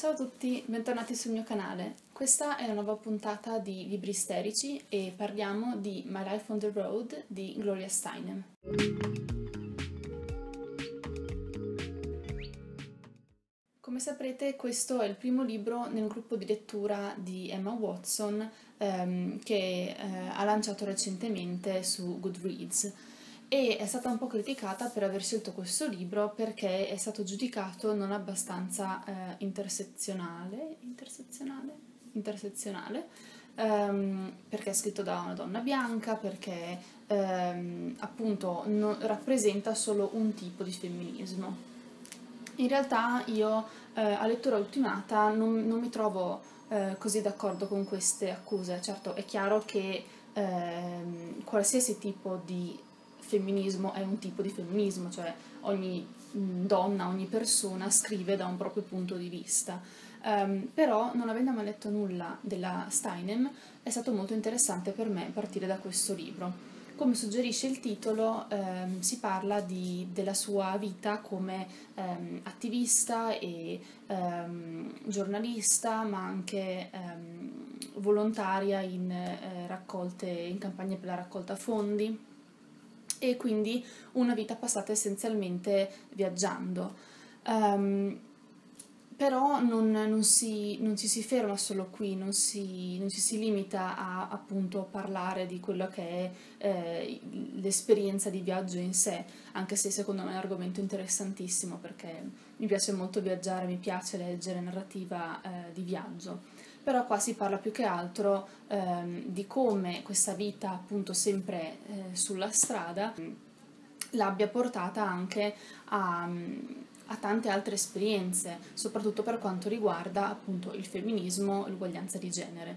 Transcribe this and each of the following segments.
Ciao a tutti, bentornati sul mio canale. Questa è una nuova puntata di Libri Isterici e parliamo di My Life on the Road di Gloria Steinem. Come saprete questo è il primo libro nel gruppo di lettura di Emma Watson ehm, che eh, ha lanciato recentemente su Goodreads e è stata un po' criticata per aver scelto questo libro perché è stato giudicato non abbastanza eh, intersezionale, intersezionale? intersezionale ehm, perché è scritto da una donna bianca, perché ehm, appunto non, rappresenta solo un tipo di femminismo. In realtà io eh, a lettura ultimata non, non mi trovo eh, così d'accordo con queste accuse. Certo, è chiaro che ehm, qualsiasi tipo di femminismo è un tipo di femminismo, cioè ogni mm, donna, ogni persona scrive da un proprio punto di vista. Um, però, non avendo mai letto nulla della Steinem, è stato molto interessante per me partire da questo libro. Come suggerisce il titolo, ehm, si parla di, della sua vita come ehm, attivista e giornalista, ma anche volontaria in, eh, raccolte, in campagne per la raccolta fondi e quindi una vita passata essenzialmente viaggiando. Um, però non, non, si, non, ci si ferma solo qui, non, si, non ci si limita a appunto parlare di quello che è eh, l'esperienza di viaggio in sé, anche se secondo me è un argomento interessantissimo perché mi piace molto viaggiare, mi piace leggere narrativa eh, di viaggio però qua si parla più che altro ehm, di come questa vita appunto sempre eh, sulla strada l'abbia portata anche a, a, tante altre esperienze, soprattutto per quanto riguarda appunto il femminismo l'uguaglianza di genere.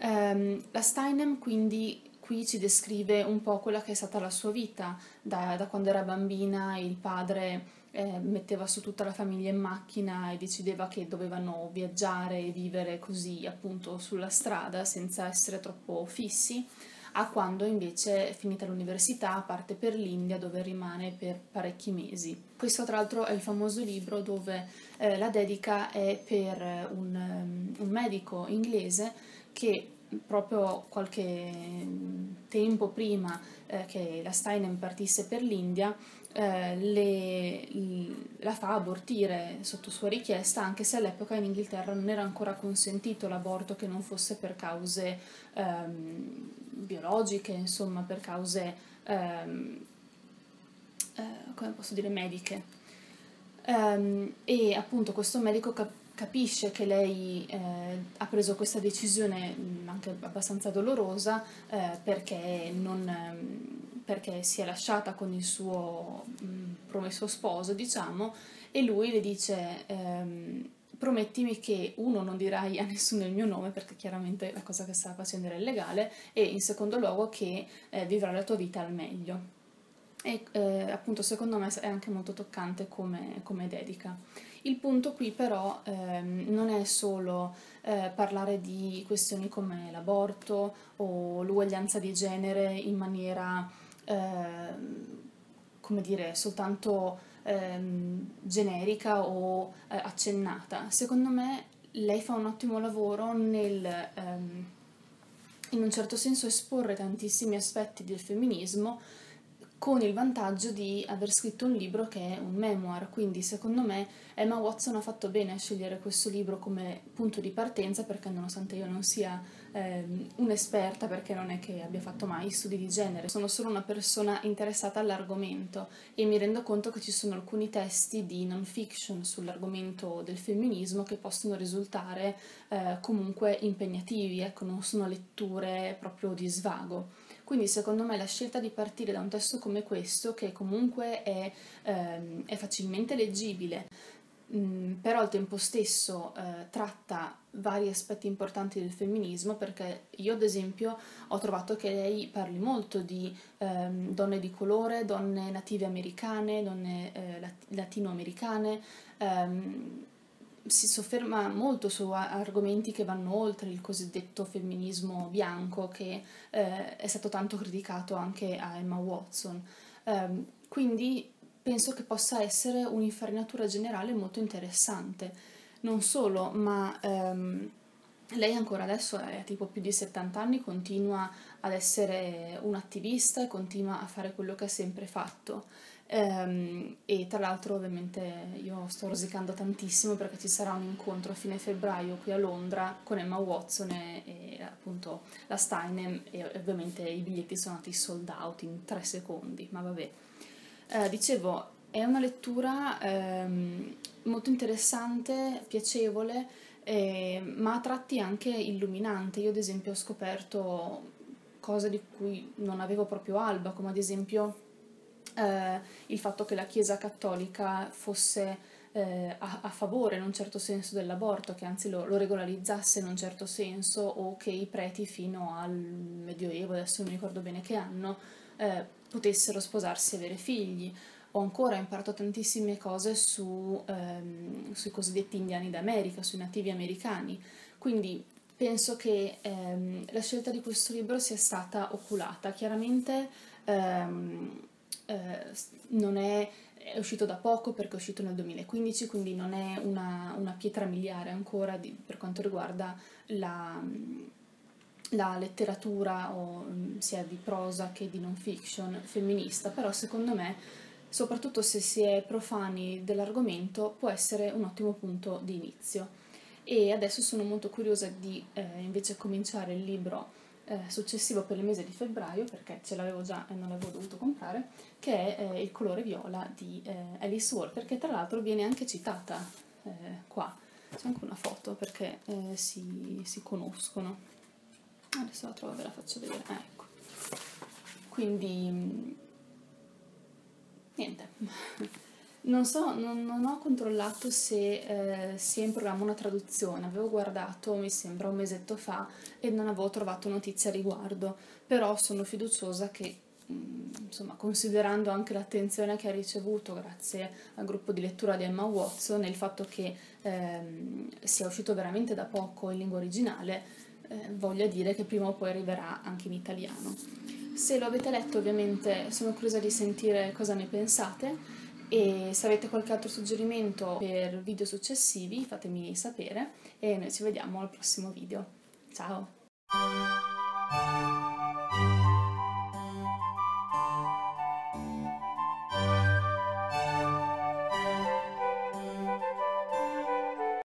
Um, la Steinem quindi qui ci descrive un po' quella che è stata la sua vita da, da quando era bambina il padre eh, metteva su tutta la famiglia in macchina e decideva che dovevano viaggiare e vivere così appunto sulla strada senza essere troppo fissi, a quando invece finita l'università parte per l'India dove rimane per parecchi mesi. Questo tra l'altro è il famoso libro dove eh, la dedica è per un, um, un medico inglese che proprio qualche tempo prima eh, che la Steinem partisse per l'India eh, le, la fa abortire sotto sua richiesta, anche se all'epoca in Inghilterra non era ancora consentito l'aborto che non fosse per cause ehm, biologiche, insomma, per cause, ehm, eh, come posso dire, mediche. Um, e appunto questo medico cap- capisce che lei eh, ha preso questa decisione anche abbastanza dolorosa eh, perché non, perché si è lasciata con il suo mh, mm, promesso sposo, diciamo, e lui le dice ehm, promettimi che uno non dirai a nessuno il mio nome perché chiaramente la cosa che sta facendo era illegale e in secondo luogo che eh, vivrai la tua vita al meglio. E eh, appunto secondo me è anche molto toccante come, come dedica. Il punto qui però ehm, non è solo eh, parlare di questioni come l'aborto o l'uguaglianza di genere in maniera Ehm, come dire, soltanto ehm, generica o eh, accennata. Secondo me lei fa un ottimo lavoro nel, ehm, in un certo senso, esporre tantissimi aspetti del femminismo con il vantaggio di aver scritto un libro che è un memoir, quindi secondo me Emma Watson ha fatto bene a scegliere questo libro come punto di partenza perché nonostante io non sia ehm, un'esperta, perché non è che abbia fatto mai studi di genere, sono solo una persona interessata all'argomento e mi rendo conto che ci sono alcuni testi di non fiction sull'argomento del femminismo che possono risultare eh, comunque impegnativi, ecco, non sono letture proprio di svago. Quindi secondo me la scelta di partire da un testo come questo, che comunque è, ehm, è facilmente leggibile, mh, mm, però al tempo stesso eh, tratta vari aspetti importanti del femminismo, perché io ad esempio ho trovato che lei parli molto di ehm, donne di colore, donne native americane, donne eh, latinoamericane, ehm, si sofferma molto su argomenti che vanno oltre il cosiddetto femminismo bianco che eh, è stato tanto criticato anche a Emma Watson. Um, quindi penso che possa essere un'infarinatura generale molto interessante. Non solo, ma ehm, lei ancora adesso è tipo più di 70 anni, continua ad essere un'attivista e continua a fare quello che ha sempre fatto. Um, e tra l'altro ovviamente io sto rosicando tantissimo perché ci sarà un incontro a fine febbraio qui a Londra con Emma Watson e, e appunto la Steinem e ovviamente i biglietti sono andati sold out in tre secondi, ma vabbè. Uh, dicevo, è una lettura um, molto interessante, piacevole, eh, ma a tratti anche illuminante. Io ad esempio ho scoperto cose di cui non avevo proprio alba, come ad esempio eh, il fatto che la Chiesa cattolica fosse eh, a, a, favore in un certo senso dell'aborto, che anzi lo, lo, regolarizzasse in un certo senso, o che i preti fino al Medioevo, adesso non mi ricordo bene che anno, eh, potessero sposarsi e avere figli. Ho ancora imparato tantissime cose su, ehm, sui cosiddetti indiani d'America, sui nativi americani. Quindi penso che ehm, la scelta di questo libro sia stata oculata. Chiaramente ehm, eh, non è, è, uscito da poco perché è uscito nel 2015, quindi non è una, una pietra miliare ancora di, per quanto riguarda la, la letteratura o, sia di prosa che di non fiction femminista, però secondo me, soprattutto se si è profani dell'argomento, può essere un ottimo punto di inizio. E adesso sono molto curiosa di eh, invece cominciare il libro eh, successivo per il mese di febbraio, perché ce l'avevo già e non l'avevo dovuto comprare, che è eh, Il colore viola di eh, Alice Walker, che tra l'altro viene anche citata eh, qua. C'è anche una foto perché eh, si, si, conoscono. Adesso la trovo ve la faccio vedere. Ah, ecco. Quindi, mm, niente. Non so, non, non, ho controllato se eh, sia in programma una traduzione, avevo guardato, mi sembra, un mesetto fa e non avevo trovato notizie a riguardo, però sono fiduciosa che, mm, insomma, considerando anche l'attenzione che ha ricevuto grazie al gruppo di lettura di Emma Watson e il fatto che ehm, sia uscito veramente da poco in lingua originale, eh, voglia dire che prima o poi arriverà anche in italiano. Se lo avete letto ovviamente sono curiosa di sentire cosa ne pensate e se avete qualche altro suggerimento per video successivi fatemi sapere e noi ci vediamo al prossimo video. Ciao!